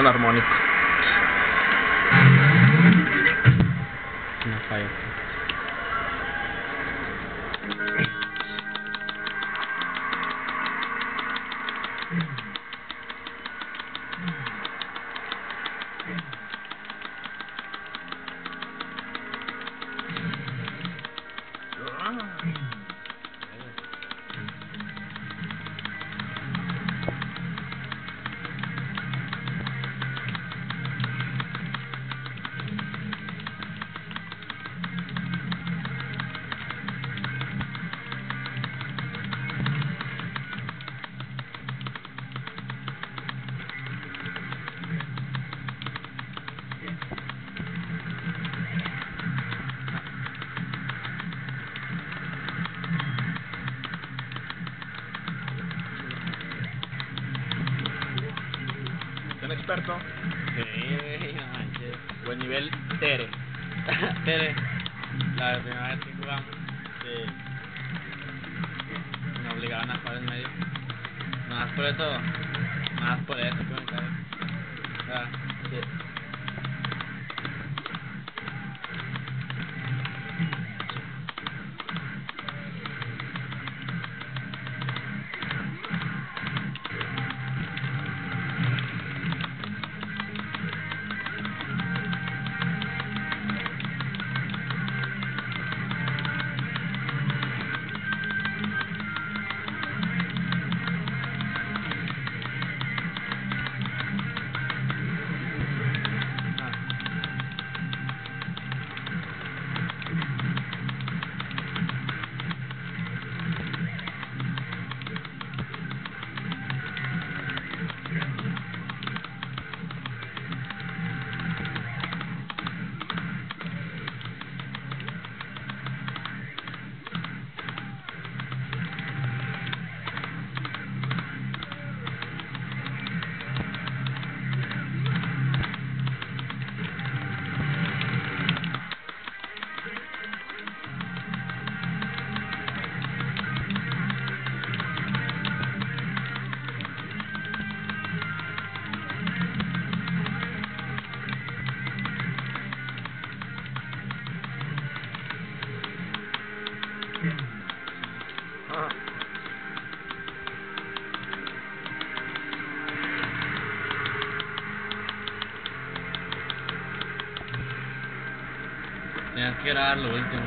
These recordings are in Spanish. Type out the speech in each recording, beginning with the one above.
un armónico. No falla. Un experto. Sí, no manches. Buen nivel Tere. Tere, la primera vez que jugamos, Sí. me obligaban a jugar en medio. Más por eso, más por eso, sea, Sí. Tenías que grabar lo último.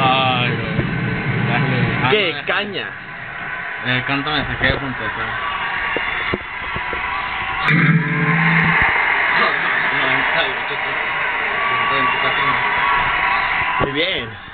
Ay, güey. ¿Qué? ¿Caña? Eh, cántame ese que punto Muy bien.